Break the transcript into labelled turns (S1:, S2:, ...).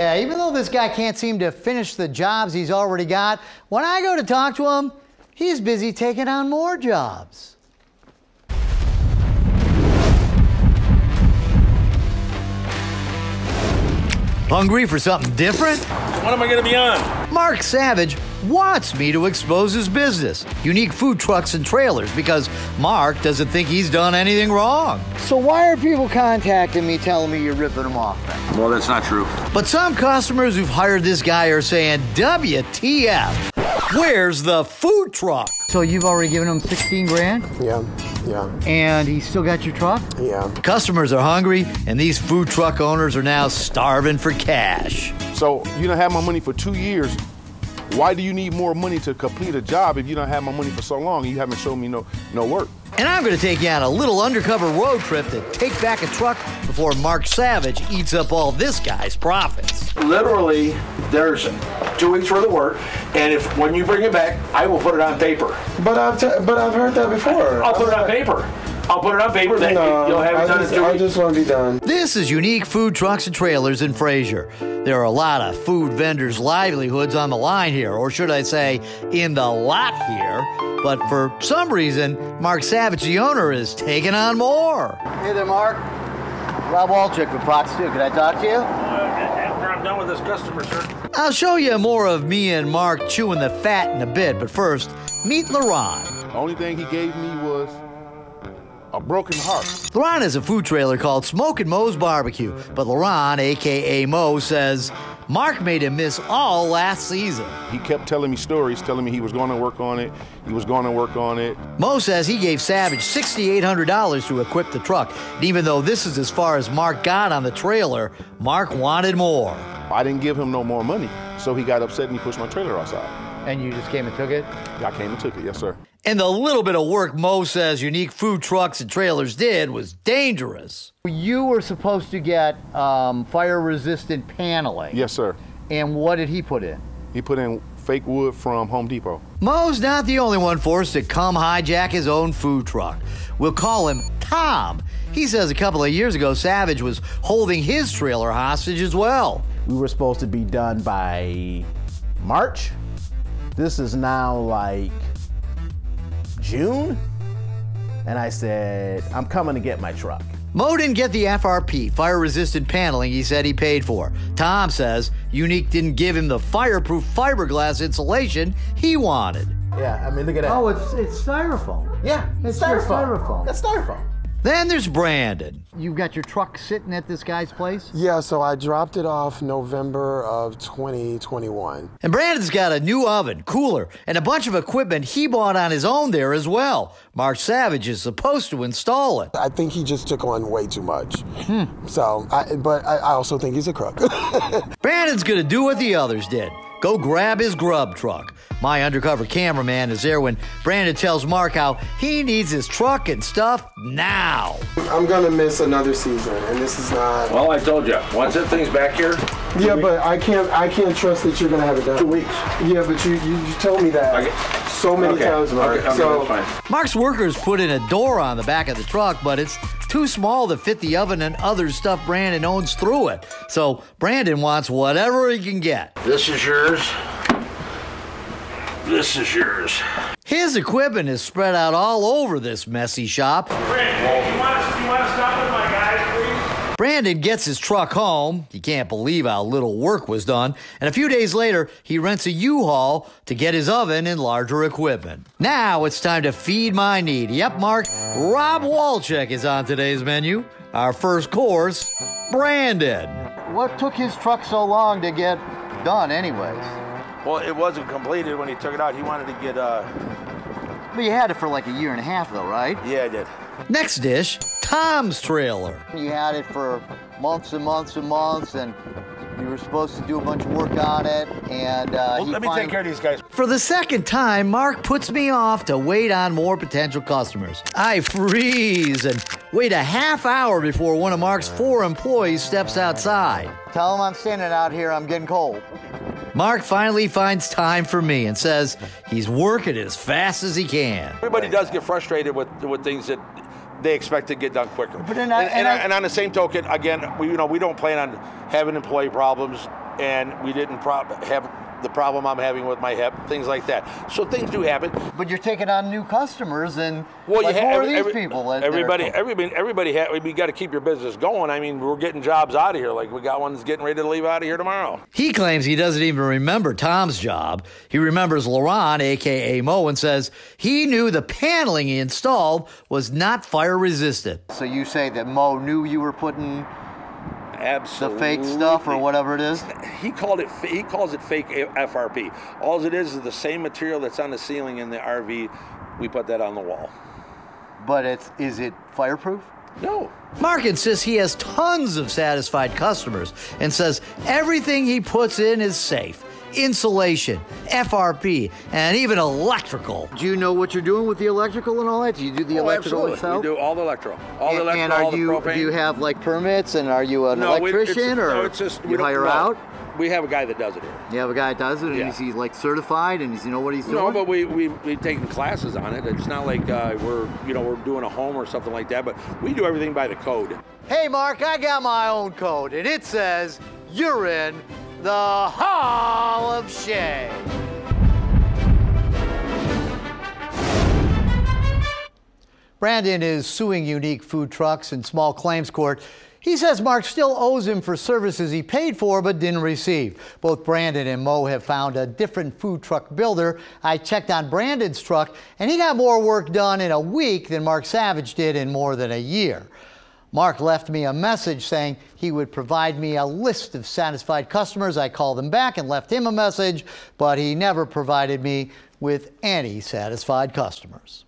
S1: Yeah, even though this guy can't seem to finish the jobs he's already got, when I go to talk to him, he's busy taking on more jobs. Hungry for something different?
S2: What am I going to be on?
S1: Mark Savage wants me to expose his business, unique food trucks and trailers, because Mark doesn't think he's done anything wrong. So why are people contacting me telling me you're ripping them off then?
S2: Well, that's not true.
S1: But some customers who've hired this guy are saying, WTF? Where's the food truck? So you've already given him 16 grand?
S3: Yeah, yeah,
S1: And he still got your truck?
S3: yeah.
S1: Customers are hungry, and these food truck owners are now starving for cash.
S4: So you don't have my money for two years. Why do you need more money to complete a job if you don't have my money for so long and you haven't shown me no no work?
S1: And I'm going to take you on a little undercover road trip to take back a truck before Mark Savage eats up all this guy's profits.
S2: Literally, there's two weeks worth of work, and if when you bring it back, I will put it on paper.
S3: But I've t- but I've heard that before.
S2: I'll put it on paper. I'll put it on paper. Then
S3: No,
S2: you'll have it
S3: I
S2: done
S3: just,
S2: in two
S3: I
S2: weeks.
S3: just want to be done.
S1: This is Unique Food Trucks and Trailers in Fraser. There are a lot of food vendors' livelihoods on the line here, or should I say, in the lot here. But for some reason, Mark Savage, the owner, is taking on more. Hey there, Mark. Rob Wolchek with Fox 2. Can I talk to you?
S2: After I'm done with this customer, sir.
S1: I'll show you more of me and Mark chewing the fat in a bit, but first, meet Laron.
S4: The only thing he gave me was a broken heart.
S1: Laron has a food trailer called Smokin' Mo's Barbecue, but Laron, aka Mo, says Mark made him miss all last season.
S4: He kept telling me stories, telling me he was going to work on it. He was going to work on it.
S1: Mo says he gave Savage $6,800 to equip the truck. And even though this is as far as Mark got on the trailer, Mark wanted more.
S4: I didn't give him no more money, so he got upset and he pushed my trailer outside.
S1: And you just came and took it?
S4: Yeah, I came and took it, yes sir.
S1: And the little bit of work Mo says unique food trucks and trailers did was dangerous. You were supposed to get um, fire resistant paneling.
S4: Yes sir.
S1: And what did he put in?
S4: He put in fake wood from Home Depot.
S1: Mo's not the only one forced to come hijack his own food truck. We'll call him Tom. He says a couple of years ago, Savage was holding his trailer hostage as well.
S5: We were supposed to be done by March. This is now like June. And I said, I'm coming to get my truck.
S1: Mo didn't get the FRP, fire resistant paneling he said he paid for. Tom says Unique didn't give him the fireproof fiberglass insulation he wanted.
S5: Yeah, I mean, look at that.
S1: Oh, it's it's styrofoam.
S5: yeah,
S1: it's
S5: styrofoam.
S1: just styrofoam.
S5: That's styrofoam.
S1: Then there's Brandon. You've got your truck sitting at this guy's place?
S3: Yeah, so I dropped it off November of 2021.
S1: And Brandon's got a new oven, cooler, and a bunch of equipment he bought on his own there as well. Mark Savage is supposed to install it.
S3: I think he just took on way too much. Hmm. So, I, but I, I also think he's a crook.
S1: Brandon's gonna do what the others did go grab his grub truck. My undercover cameraman is there when Brandon tells Mark how he needs his truck and stuff now.
S3: I'm gonna miss another season, and this is not.
S2: Well, I told you. Once that thing's back here,
S3: yeah, but I can't. I can't trust that you're gonna have it done.
S2: two weeks.
S3: Yeah, but you you, you told me that
S2: Okay.
S3: So many
S2: Okay.
S3: times, Mark.
S2: Okay, okay,
S3: so
S2: fine.
S1: Mark's workers put in a door on the back of the truck, but it's too small to fit the oven and other stuff Brandon owns through it. So Brandon wants whatever he can get.
S2: This is yours. This is yours.
S1: His equipment is spread out all over this messy shop.
S2: Brandon, you want to, you want to stop with my guys, please?
S1: Brandon gets his truck home. He can't believe how little work was done. And a few days later, he rents a U-Haul to get his oven and larger equipment. Now it's time to feed my need. Yep, Mark, Rob Wolchek is on today's menu. Our first course, Brandon. What took his truck so long to get done anyways?
S2: Well, it wasn't completed when he took it out. He wanted to get, uh,
S1: But you had it for like a year and a half though, right?
S2: yeah, I did.
S1: Next dish, Tom's trailer. You had it for months and months and months, and you were supposed to do a bunch of work on it, and uh,
S2: Well,
S1: he
S2: let me
S1: fin-
S2: take care of these guys.
S1: For the second time, Mark puts me off to wait on more potential customers. I freeze and wait a half hour before one of Mark's four employees steps outside. Tell him I'm standing out here, I'm getting cold. Mark finally finds time for me and says he's working as fast as he can.
S2: Everybody does get frustrated with with things that they expect to get done quicker.
S1: But then I-
S2: and,
S1: and
S2: and,
S1: I-
S2: and on the same token, again, we you know we don't plan on having employee problems. and we didn't prob- have the problem I'm having with my hip, things like that. So things do happen.
S1: But you're taking on new customers, and
S2: Well,
S1: like,
S2: you
S1: who
S2: have
S1: are these
S2: every-
S1: people? that- that
S2: Everybody, everybody, everybody. Ha- we got to keep your business going. I mean, we're getting jobs out of here. Like we got ones getting ready to leave out of here tomorrow.
S1: He claims he doesn't even remember Tom's job. He remembers Laurent, aka Mo, and says he knew the paneling he installed was not fire resistant. So you say that Mo knew you were putting the fake stuff or whatever it is?
S2: He called it. He calls it fake FRP. All it is is the same material that's on the ceiling in the RV. We put that on the wall.
S1: But it's is it fireproof?
S2: No.
S1: Mark insists he has tons of satisfied customers and says everything he puts in is safe. Insulation, FRP, and even electrical. Do you know what you're doing with the electrical and all that? Do you do the
S2: Oh,
S1: electrical
S2: absolutely.
S1: yourself?
S2: We do all the electrical, All the
S1: and,
S2: electro.
S1: and are
S2: all the
S1: you
S2: propane.
S1: do you have like permits and are you an
S2: no, we- it's-
S1: electrician or
S2: no, it's just we
S1: you hire
S2: no.
S1: out?
S2: We have a guy that does it here.
S1: You have a guy that does it and
S2: Yeah.
S1: is he like certified and does he know what he's doing?
S2: No, but we we we taking classes on it. It's not like uh, we're you know we're doing a home or something like that. But we do everything by the code.
S1: Hey, Mark, I got my own code, and it says you're in the Hall of Shame. Brandon is suing Unique Food Trucks in small claims court. He says Mark still owes him for services he paid for but didn't receive. Both Brandon and Mo have found a different food truck builder. I checked on Brandon's truck, and he got more work done in a week than Mark Savage did in more than a year. Mark left me a message saying he would provide me a list of satisfied customers. I called him back and left him a message, but he never provided me with any satisfied customers.